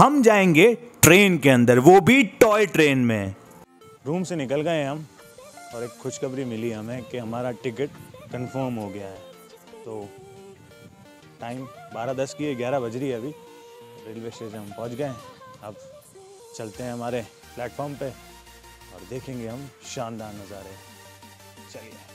हम जाएँगे ट्रेन के अंदर, वो भी टॉय ट्रेन में। रूम से निकल गए हम, और एक खुशखबरी मिली हमें कि हमारा टिकट कंफर्म हो गया है। तो टाइम बारह दस की है, ग्यारह बज रही है अभी। रेलवे स्टेशन हम पहुँच गए अब चलते हैं हमारे प्लेटफॉर्म पे और देखेंगे हम शानदार नज़ारे। चलिए।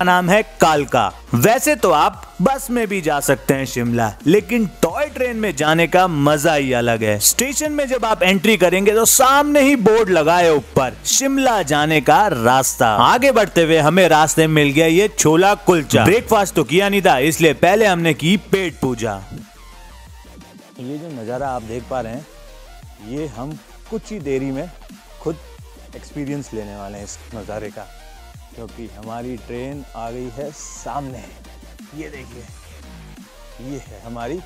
नाम है कालका। वैसे तो आप बस में भी जा सकते हैं शिमला, लेकिन टॉय ट्रेन में जाने का मज़ा ही अलग है। स्टेशन में जब आप एंट्री करेंगे तो सामने ही बोर्ड लगाए ऊपर, शिमला जाने का रास्ता। आगे बढ़ते हुए हमें रास्ते में मिल गया ये छोला कुलचा। ब्रेकफास्ट तो किया नहीं था, इसलिए पहले हमने की पेट पूजा। ये जो नज़ारा आप देख पा रहे हैं, ये हम कुछ ही देरी में खुद एक्सपीरियंस लेने वाले हैं इस नज़ारे का। क्योंकि हमारी ट्रेन आ गई है सामने। ये देखिए, ये है हमारी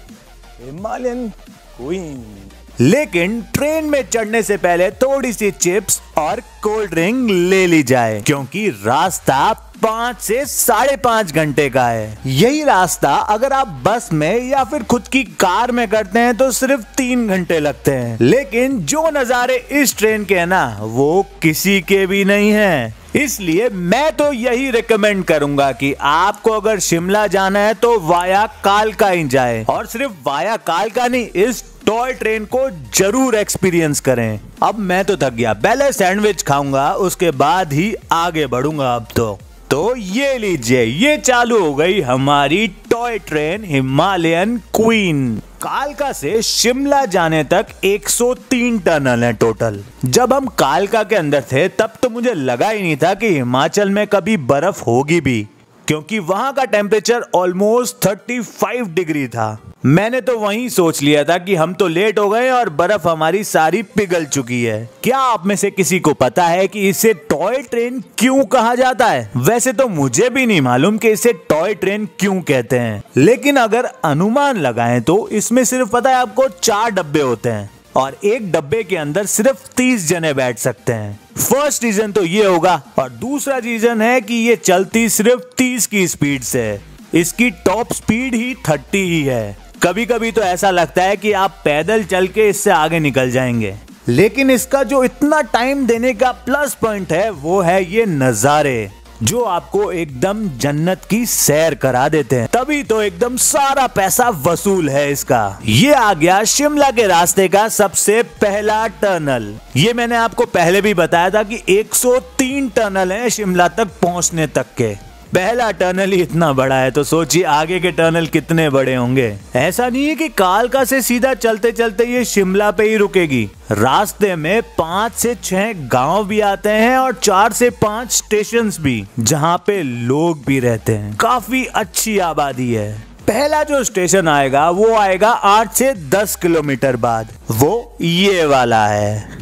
हिमालयन क्वीन लेकिन ट्रेन में चढ़ने से पहले थोड़ी सी चिप्स और कोल्ड ड्रिंक ले ली जाए, क्योंकि रास्ता पाँच से साढ़े पाँच घंटे का है। यही रास्ता अगर आप बस में या फिर खुद की कार में करते हैं तो सिर्फ़ तीन घंटे लगते हैं। लेकिन जो नज़ारे इस ट्रेन के हैं ना, वो किसी के भी नहीं है। इसलिए मैं तो यही रिकमेंड करूँगा कि आपको अगर शिमला जाना है तो वाया कालका ही जाए। और सिर्फ़ वाया कालका नहीं इस टॉय ट्रेन को ज़रूर एक्सपीरियंस करें। अब मैं तो थक गया, पहले सैंडविच खाऊँगा, उसके बाद ही आगे बढ़ूँगा अब तो। तो ये लीजिए, ये चालू हो गई हमारी टॉय ट्रेन हिमालयन क्वीन। कालका से शिमला जाने तक 103 टनल है टोटल। जब हम कालका के अंदर थे, तब तो मुझे लगा ही नहीं था कि हिमाचल में कभी बर्फ़ होगी भी। क्योंकि वहाँ का टेम्परेचर ऑलमोस्ट 35 डिग्री था। मैंने तो वहीं सोच लिया था कि हम तो लेट हो गए और बर्फ़ हमारी सारी पिघल चुकी है। क्या आप में से किसी को पता है कि इसे टॉय ट्रेन क्यों कहा जाता है? वैसे तो मुझे भी नहीं मालूम कि इसे टॉय ट्रेन क्यों कहते हैं। लेकिन अगर अनुमान लगाएँ तो इसमें सिर्फ़ पता है आपको चार डब्बे होते हैं। और एक डब्बे के अंदर सिर्फ़ तीस जने बैठ सकते हैं। फ़र्स्ट रीजन तो ये होगा और दूसरा रीजन है कि ये चलती सिर्फ़ तीस की स्पीड से। इसकी टॉप स्पीड ही थर्टी ही है। कभी कभी तो ऐसा लगता है कि आप पैदल चल के इससे आगे निकल जाएँगे। लेकिन इसका जो इतना टाइम देने का प्लस पॉइंट है, वो है ये नजारे। जो आपको एकदम जन्नत की सैर करा देते हैं। तभी तो एकदम सारा पैसा वसूल है इसका। ये आ गया शिमला के रास्ते का सबसे पहला टनल। ये मैंने आपको पहले भी बताया था कि 103 टनल हैं शिमला तक पहुँचने तक के। पहला टनल ही इतना बड़ा है तो सोचिए आगे के टनल कितने बड़े होंगे। ऐसा नहीं है कि कालका से सीधा चलते चलते ये शिमला पे ही रुकेगी। रास्ते में पाँच से छह गाँव भी आते हैं और चार से पाँच स्टेशन भी, जहाँ पे लोग भी रहते हैं। काफ़ी अच्छी आबादी है। पहला जो स्टेशन आएगा, वो आएगा आठ से दस किलोमीटर बाद। वो ये वाला है।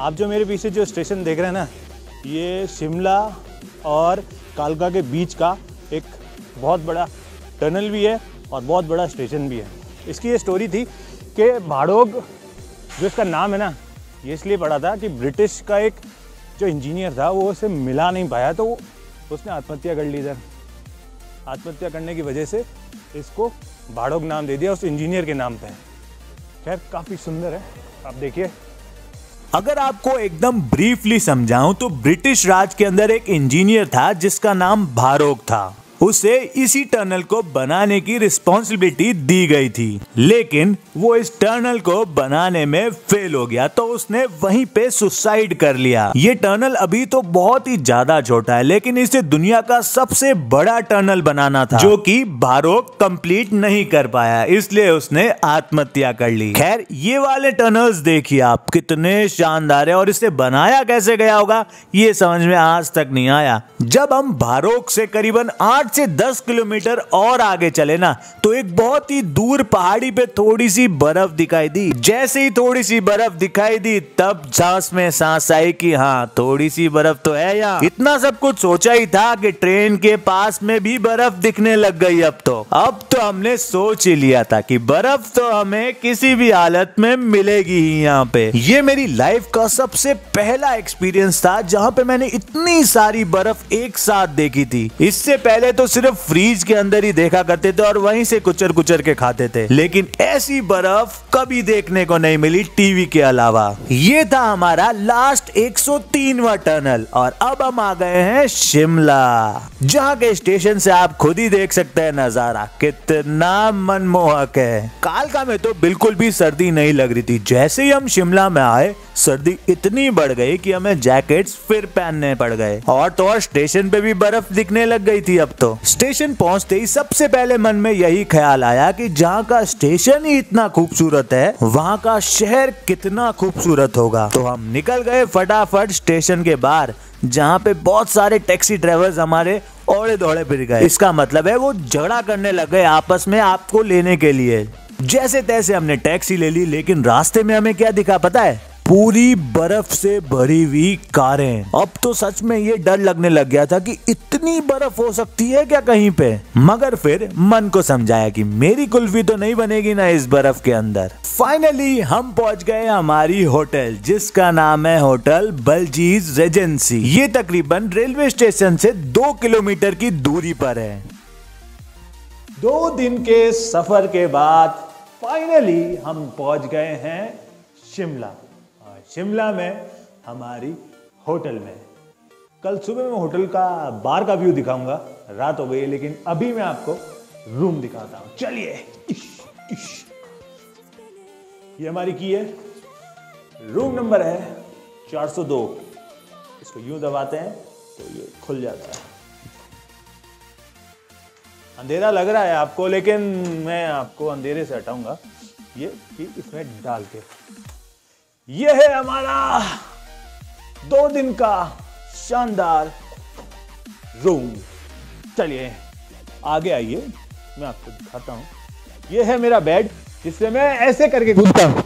आप जो मेरे पीछे जो स्टेशन देख रहे हैं ना, ये शिमला और कालका के बीच का एक बहुत बड़ा टनल भी है और बहुत बड़ा स्टेशन भी है। इसकी ये स्टोरी थी कि भाड़ोग, जो इसका नाम है ना, ये इसलिए पड़ा था कि ब्रिटिश का एक जो इंजीनियर था, वो उसे मिला नहीं पाया तो उसने आत्महत्या कर ली था आत्महत्या करने की वजह से इसको भाड़ोग नाम दे दिया, उस इंजीनियर के नाम पे। खैर, काफ़ी सुंदर है। आप देखिए। अगर आपको एकदम ब्रीफली समझाऊं तो ब्रिटिश राज के अंदर एक इंजीनियर था, जिसका नाम भारोक था। उसे इसी टनल को बनाने की रिस्पॉन्सिबिलिटी दी गई थी। लेकिन वो इस टनल को बनाने में फेल हो गया तो उसने वहीं पे सुसाइड कर लिया। ये टनल अभी तो बहुत ही ज़्यादा छोटा है, लेकिन इसे दुनिया का सबसे बड़ा टनल बनाना था, जो कि भारोक कंप्लीट नहीं कर पाया, इसलिए उसने आत्महत्या कर ली। खैर, ये वाले टनल्स देखिए आप, कितने शानदार है, और इसे बनाया कैसे गया होगा, ये समझ में आज तक नहीं आया। जब हम भारोक से करीबन आठ से 10 किलोमीटर और आगे चले ना तो एक बहुत ही दूर पहाड़ी पे थोड़ी सी बर्फ़ दिखाई दी। जैसे ही थोड़ी सी बर्फ़ दिखाई दी, तब सांस में सांस आई कि हाँ थोड़ी सी बर्फ़ तो है यहाँ। इतना सब कुछ सोचा ही था कि ट्रेन के पास में भी बर्फ़ दिखने लग गई अब तो। अब तो हमने सोच ही लिया था कि बर्फ़ तो हमें किसी भी हालत में मिलेगी ही यहाँ पे। ये मेरी लाइफ का सबसे पहला एक्सपीरियंस था जहाँ पे मैंने इतनी सारी बर्फ़ एक साथ देखी थी। इससे पहले तो सिर्फ़ फ्रीज के अंदर ही देखा करते थे और वहीं से कुचर कुचर के खाते थे। लेकिन ऐसी बर्फ़ कभी देखने को नहीं मिली टीवी के अलावा। ये था हमारा लास्ट 103वां टनल और अब हम आ गए हैं शिमला। जहाँ के स्टेशन से आप खुद ही देख सकते हैं नज़ारा। कितना मनमोहक है। कालका में तो बिल्कुल भी सर्दी नहीं लग रही थी। जैसे ही हम शिमला में आए, सर्दी इतनी बढ़ गई कि हमें जैकेट्स फिर पहनने पड़ गए। और तो और स्टेशन पे भी बर्फ़ दिखने लग गई थी अब तो। स्टेशन पहुँचते ही सबसे पहले मन में यही ख्याल आया कि जहाँ का स्टेशन ही इतना खूबसूरत है, वहाँ का शहर कितना खूबसूरत होगा। तो हम निकल गए फटाफट स्टेशन के बाहर, जहाँ पे बहुत सारे टैक्सी ड्राइवर्स हमारे औड़े दौड़े फिर गए। इसका मतलब है वो झगड़ा करने लग गए आपस में आपको लेने के लिए। जैसे तैसे हमने टैक्सी ले ली, लेकिन रास्ते में हमें क्या दिखा पता है? पूरी बर्फ़ से भरी हुई कारें। अब तो सच में ये डर लगने लग गया था कि इतनी बर्फ़ हो सकती है क्या कहीं पे? मगर फिर मन को समझाया कि मेरी कुल्फी तो नहीं बनेगी ना इस बर्फ़ के अंदर। फाइनली हम पहुँच गए हमारी होटल, जिसका नाम है होटल बलजीज रेजेंसी। ये तकरीबन रेलवे स्टेशन से दो किलोमीटर की दूरी पर है। दो दिन के सफ़र के बाद फाइनली हम पहुँच गए हैं शिमला। शिमला में, हमारी होटल में। कल सुबह मैं होटल का, बार का व्यू दिखाऊँगा। रात हो गई है, लेकिन अभी मैं आपको रूम दिखाता हूँ। चलिए। ये हमारी की है। रूम नंबर है 402 इसको यूँ दबाते हैं तो ये खुल जाता है। अंधेरा लग रहा है आपको, लेकिन मैं आपको अंधेरे से हटाऊँगा। ये कि इसमें डाल के। ये है हमारा दो दिन का शानदार रूम चलिए, आगे आइए, मैं आपको दिखाता हूँ। ये है मेरा बेड जिससे मैं ऐसे करके कूदता हूँ।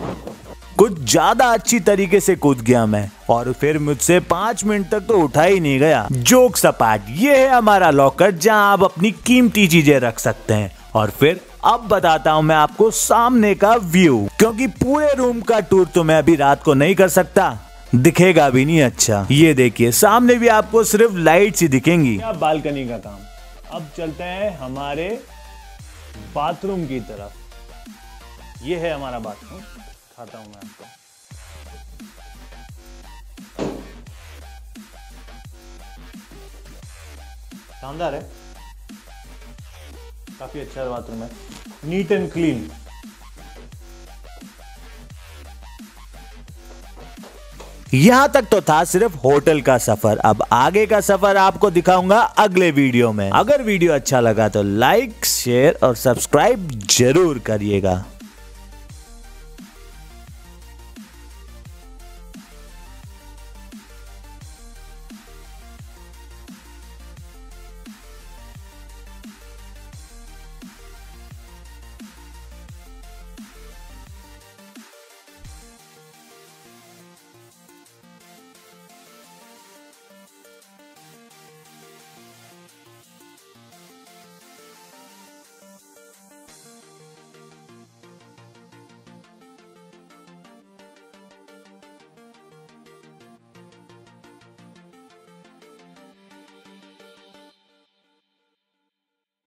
कुछ ज़्यादा अच्छी तरीके से कूद गया मैं, और फिर मुझसे पाँच मिनट तक तो उठा ही नहीं गया। जोक सपाट ये है हमारा लॉकर जहाँ आप अपनी कीमती चीज़ें रख सकते हैं। और फिर अब बताता हूँ मैं आपको सामने का व्यू। क्योंकि पूरे रूम का टूर तो मैं अभी रात को नहीं कर सकता। दिखेगा भी नहीं अच्छा। ये देखिए, सामने भी आपको सिर्फ़ लाइट ही दिखेंगी। बालकनी का काम? अब चलते हैं हमारे बाथरूम की तरफ़। ये है हमारा बाथरूम खाता हूँ मैं आपको। शानदार है। काफ़ी अच्छा बाथरूम है नीट एंड क्लीन यहाँ तक तो था सिर्फ़ होटल का सफ़र। अब आगे का सफ़र आपको दिखाऊँगा अगले वीडियो में। अगर वीडियो अच्छा लगा तो लाइक, शेयर और सब्सक्राइब ज़रूर करिएगा।